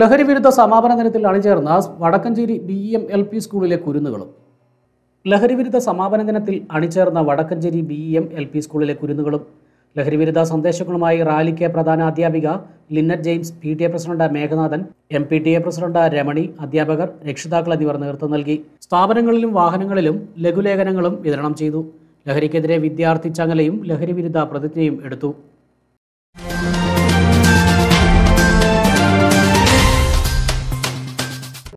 ലഹരി വിരുദ്ധ സമാപന ദിനത്തിൽ അണിചേർന്ന Vadakkanchery B M L P സ്കൂളിലെ കുരുന്നുകളും. ലഹരി വിരുദ്ധ സമാപന ദിനത്തിൽ അണിചേർന്ന Vadakkanchery B M L P സ്കൂളിലെ കുരുന്നുകളും. ലഹരി വിരുദ്ധ സന്ദേശങ്ങളുമായി റാലിക്ക് പ്രധാന അധ്യാപിക Linnet James P T A president Meghanathan M P T A president Ramani അധ്യാപകർ രക്ഷിതാക്കൾ എന്നിവർ നേതൃത്വം നൽകി. സ്ഥാപനങ്ങളിലും വാഹനങ്ങളിലും ലഘുലേഖനങ്ങളും വിതരണം ചെയ്തു. ലഹരിക്കെതിരെ വിദ്യാർത്ഥി ചങ്ങലയും ലഹരി വിരുദ്ധ പ്രതിജ്ഞയും എടുത്തു.